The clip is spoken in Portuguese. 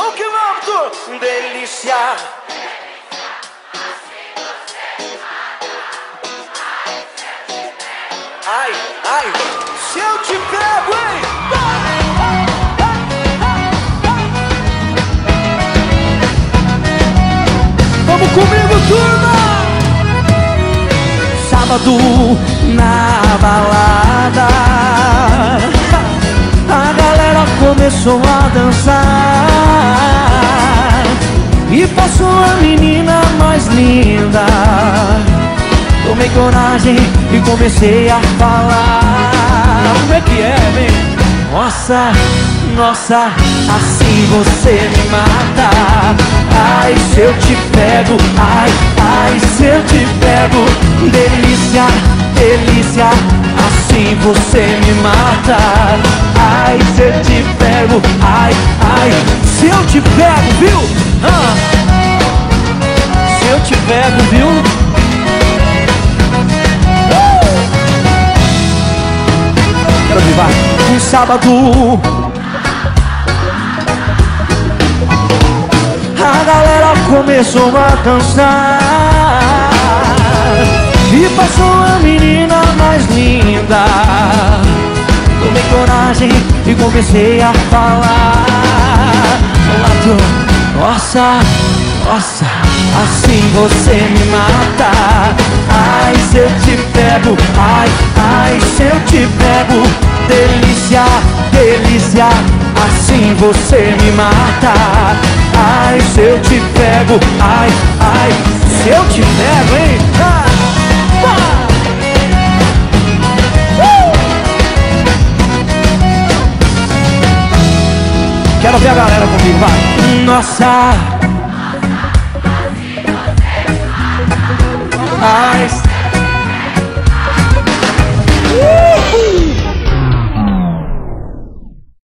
o quilômetro deliciar. Ai, ai, se eu te pego, hein? Vamos comigo, turma! Sábado na balada, a galera começou a dançar. E passou a menina mais linda. Tomei coragem e comecei a falar. Como é que é, vem? Nossa, nossa, assim você me mata. Ai, se eu te pego, ai, ai, se eu te pego. Delícia, delícia, assim você me mata Ai, se eu te pego, ai, ai, se eu te pego, viu? Ah. Se eu te pego, viu? Quero vivar um sábado A galera começou a dançar E passou a menina mais linda coragem e comecei a falar Nossa, nossa, assim você me mata Ai, se eu te pego, ai, ai, se eu te pego Delícia, delícia, assim você me mata Ai, se eu te pego, ai, ai, se eu te pego, hein? Ah. Quero ver a galera comigo, vai. Nossa. Mas.